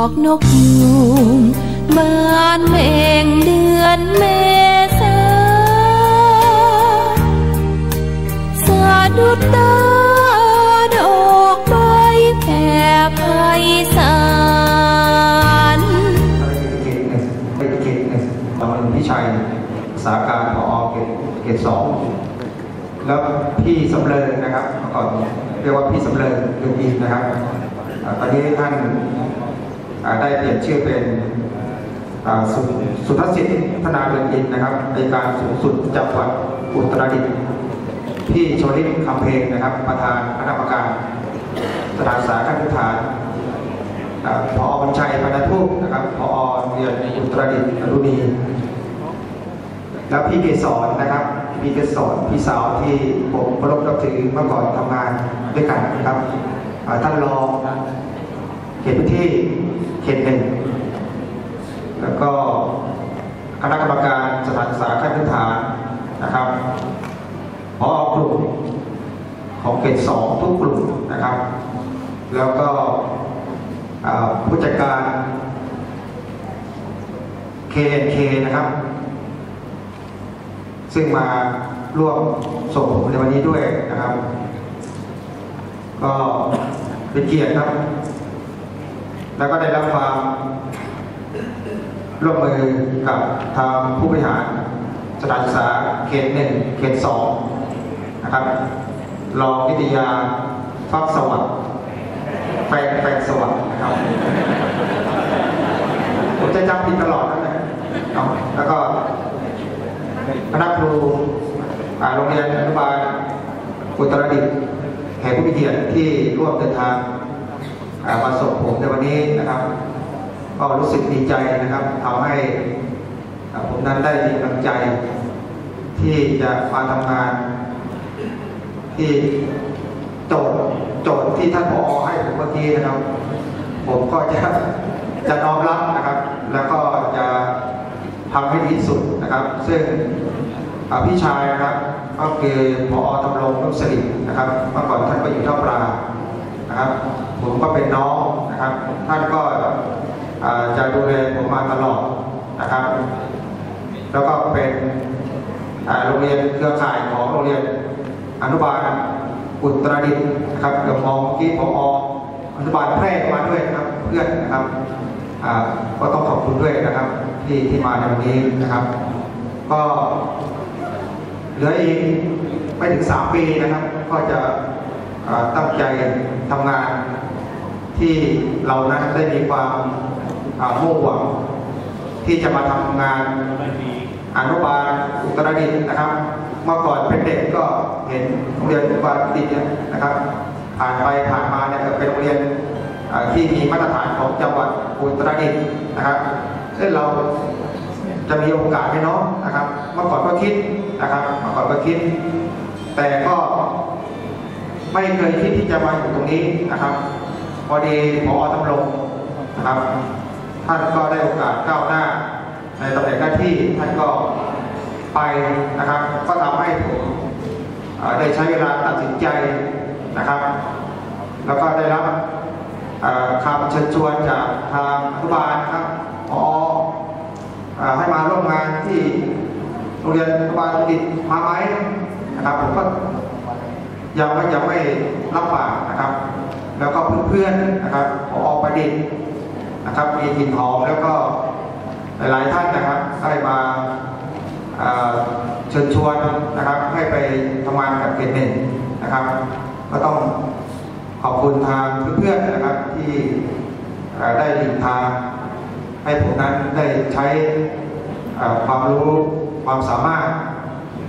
อกนกยูงบานเมงเดือนเมษาสะดุดตาดอกใบแผ่ไพศาลเขตหนึ่งเป็นเขตหนึ่งตำบลพิชัยสาการพอเขตเขตสองแล้วพี่สำเริงนะครับเมื่อก่อนเรียกว่าพี่สำเริงเรืองอินนะครับตอนนี้ท่าน ได้เปลี่ยนชื่อเป็นสุสุทธสิทธิ์ธนาเรืองอินนะครับ ในการสูงสุดจังหวัดอุตรดิตถ์พี่ชลิตคำเพลงนะครับ ประธานคณะกรรมการสถานศึกษาขั้นพื้นฐานอ่าพอบัญชัยพนัทุกนะครับพอเรียนอุตรดิตถ์อรุณีแล้วพี่เกศรนะครับพี่เกศรพี่สาวที่ผมเคารพนับถือเมื่อก่อนทำงานด้วยกันนะครับท่านรองเขตพื้นที่ เขตหนึ่งแล้วก็คณะกรรมการสถานศึกษาขั้นพื้นฐานนะครับพอกลุ่มของเขตสองทุกกลุ่มนะครับ แล้วก็ผู้จัดการ KNK นะครับ ซึ่งมาร่วมส่งผมในวันนี้ด้วยนะครับ ก็เป็นเกียรติครับ แล้วก็ได้รับความร่วมมือกับทางผู้บริหารสถานศึกษาเขตหนึ่งเขตสองนะครับรองนิตยาฟักสวัสดิ์แฟนแฟนสวัสดิ์นะครับผมจะจำผิดตลอดนั่นแหละแล้วก็คณะครูโรงเรียนอนุบาลอุตรดิตแห่งผู้มีเกียรติที่ร่วมเดินทาง มาส่งผมในวันนี้นะครับ ก็รู้สึกดีใจนะครับทำให้ผมนั้นได้มีกำลังใจ ที่จะมาทำงาน ที่โจทย์โจทย์ที่ท่านผอให้ผมเมื่อกี้นะครับ ผมก็จะจะน้อมรับนะครับ แล้วก็จะทำให้ดีที่สุดนะครับ ซึ่งพี่ชายนะครับก็คือพอตำรงนุ่มสลิดนะครับเมื่อก่อนท่านก็อยู่ท่าปลา นะครับ ผมก็เป็นน้องนะครับ ท่านก็จะดูแลผมมาตลอดนะครับ แล้วก็เป็นโรงเรียนเครือข่ายของโรงเรียนอนุบาลอุตรดิตถ์นะครับเดี๋ยวมองเมื่อกี้พออนุบาลแพร่มาด้วยนะครับเพื่อนนะครับก็ต้องขอบคุณด้วยนะครับ ที่ที่มาในวันนี้นะครับ ก็เหลืออีกไม่ถึงสามปีนะครับ ก็จะ ตั้งใจทำงานที่เรานั้นได้มีความมุ่งหวังที่จะมาทำงานอนุบาลอุตรดิตถ์นะครับ เมื่อก่อนเป็นเด็กก็เห็นโรงเรียนอุตรดิตถ์เนี่ยนะครับผ่านไปผ่านมาเนี่ยเป็นโรงเรียนที่มีมาตรฐานของจังหวัดอุตรดิตถ์นะครับซึ่งเราจะมีโอกาสไหมเนาะนะครับ เมื่อก่อนก็คิดนะครับ เมื่อก่อนก็คิด แต่ก็ ไม่เคยคิดที่จะมาอยู่ตรงนี้นะครับ พอดีพอตำรงนะครับ ท่านก็ได้โอกาสก้าวหน้า ในตำแหน่งหน้าที่ท่านก็ไปนะครับ ก็ทำให้ผมได้ใช้เวลาตัดสินใจนะครับ แล้วก็ได้รับคำเชิญชวนจากทางอนุบาลนะครับพอออให้มาร่วมงานที่โรงเรียนอนุบาลอุดิตมาไหมนะครับผมก็ ยังไม่ยังไม่รับปากนะครับ แล้วก็เพื่อนๆนะครับพอประดิษฐ์นะครับ มีกลิ่นหอมแล้วก็หลายๆท่านนะครับได้มาเชิญชวนนะครับให้ไปทำงานกับเกตเน่นนะครับ ก็ต้องขอบคุณทางเพื่อนๆนะครับที่ได้ดินทางให้ผมนั้นได้ใช้ความรู้ความสามารถ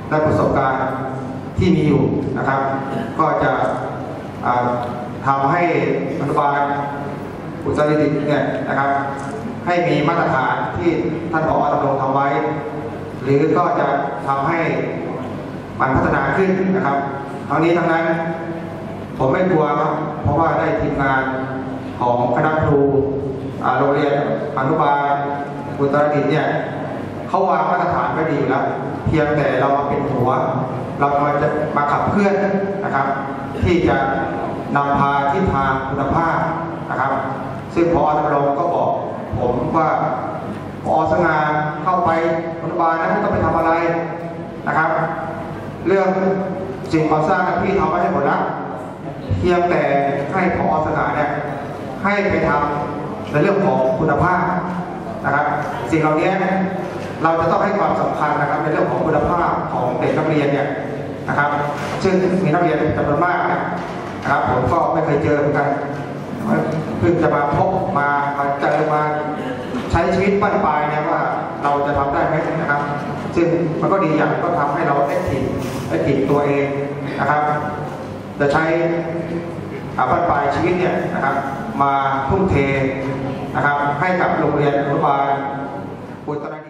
และประสบการณ์ ที่มีอยู่นะครับ ก็จะทำให้รัฐบาลอุตรดิตถ์เนี่ยนะครับ ให้มีมาตรฐานที่ท่านผอตำรงทำไว้ หรือก็จะทำให้มันพัฒนาขึ้นนะครับทั้งนี้ทั้งนั้นผมไม่กลัวครับ เพราะว่าได้ทีมงานของคณะครูโรงเรียนอนุบาลอุตรดิตถ์เนี่ย เขาวางมาตรฐานไว้ดีอยู่แล้วเพียงแต่เรามาเป็นหัว เรามาจะมาขับเคลื่อนนะครับ ที่จะนำพาทิศทางคุณภาพนะครับ ซึ่งพอตำรวจก็บอกผมว่าพอสง่าเข้าไปอนุบาลนั้นไม่ต้องไปทำอะไรนะครับ เรื่องสิ่งก่อสร้างนั้นพี่ทำไว้ให้หมดแล้วเพียงแต่ให้พอสง่าเนี่ยให้ไปทำในเรื่องของคุณภาพนะครับ สิ่งเหล่านี้ เราจะต้องให้ความสำคัญนะครับในเรื่องของคุณภาพของเด็กนักเรียนเนี่ยนะครับ ซึ่งมีนักเรียนจำนวนมากนะครับผมก็ไม่เคยเจอเหมือนกันเพิ่งจะมาพบมามาเจอมาใช้ชีวิตบ้านปลายเนี่ยว่าเราจะทำได้ไหมนะครับ ซึ่งมันก็ดีอย่างก็ทำให้เราได้ถีได้ถีตัวเองนะครับ จะใช้บ้านปลายชีวิตเนี่ยนะครับ มาทุ่มเทนะครับ ให้กับโรงเรียนอนุบาลอุตร